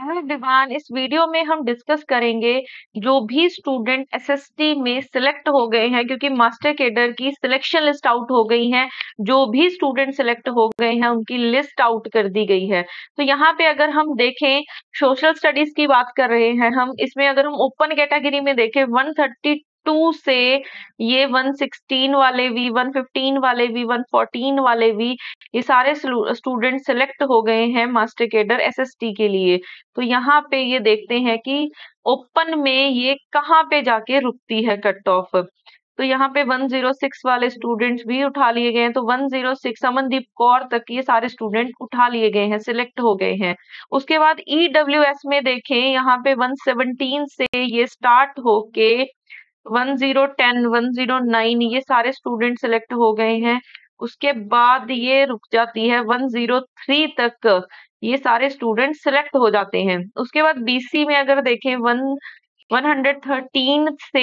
Everyone इस video में हम डिस्कस करेंगे जो भी स्टूडेंट एसएसटी में सिलेक्ट हो गए हैं, क्योंकि मास्टर केडर की सिलेक्शन लिस्ट आउट हो गई है, जो भी स्टूडेंट सिलेक्ट हो गए हैं, उनकी लिस्ट आउट कर दी गई है। तो यहाँ पे अगर हम देखें, सोशल स्टडीज़ की बात कर रहे हैं हम, इसमें अगर हम ओपन कैटेगरी में देखें 130 टू से ये 116 वाले वी 115 वाले वी 114 वाले भी ये सारे स्टूडेंट सिलेक्ट हो गए हैं मास्टर केडर एसएसटी के लिए। तो यहाँ पे ये देखते हैं कि ओपन में ये कहाँ पे जाके रुकती है कट ऑफ़ तो यहाँ पे 106 वाले स्टूडेंट्स भी उठा लिए गए हैं। तो 106 अमनदीप कौर तक ये सारे स्टूडेंट उठा लिए गए हैं सिलेक्ट हो गए हैं। उसके बाद ईडब्ल्यूएस में देखें, यहाँ पे 117 से ये स्टार्ट होके one zero ten, one zero nine, ये सारे स्टूडेंट सिलेक्ट हो गए हैं। उसके बाद ये रुक जाती है वन ज़ीरो थ्री तक। ये सारे स्टूडेंट सिलेक्ट हो जाते हैं। उसके बाद बीसी में अगर देखें, वन वन हंड्रेड थर्टीन से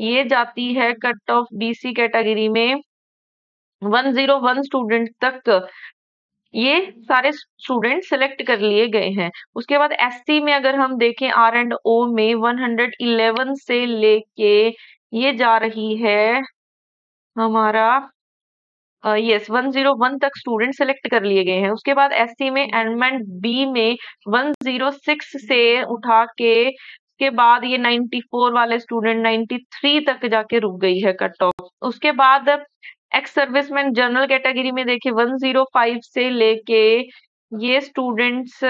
ये जाती है कट ऑफ़ बीसी कैटेगरी में। वन ज़ीरो वन स्टूडेंट तक। ये सारे स्टूडेंट सिलेक्ट कर लिए गए हैं। उसके बाद एससी में अगर हम देखें आर एंड ओ में 111 से लेके ये जा रही है हमारा यस uh, yes, 101 तक स्टूडेंट सिलेक्ट कर लिए गए हैं। उसके बाद एससी में एडमेंट बी में 106 से उठा के उसके बाद ये 94 वाले स्टूडेंट 93 तक जाके रुक गई है कट ऑफ़ उसके बाद एक्स सर्विसमैन जनरल कैटेगरी में देखिए 105 से लेके ये स्टूडेंट्स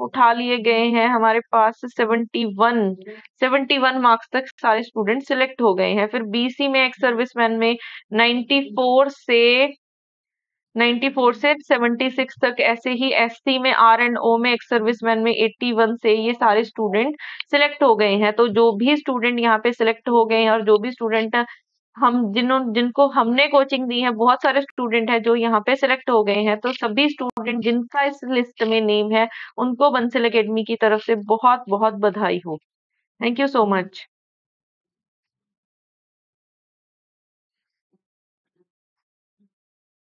उठा लिए गए हैं। हमारे पास 71 71 मार्क्स तक सारे स्टूडेंट सिलेक्ट हो गए हैं। फिर बीसी में एक्स सर्विसमैन में 94 से 94 से 76 तक ऐसे ही एससी में आर एंड ओ में एक्स सर्विसमैन में 81 से ये सारे स्टूडेंट सिलेक्ट हो गए हैं। तो जो भी स्टूडेंट यहाँ पे सिलेक्ट हो गए हैं और जो भी स्टूडेंट हम जिन्हों, जिनको हमने कोचिंग दी है, बहुत सारे स्टूडेंट है जो यहाँ पे सिलेक्ट हो गए हैं तो सभी स्टूडेंट जिनका इस लिस्ट में नेम है, उनको बंसल अकेडमी की तरफ़ से बहुत बहुत बधाई हो। Thank you so much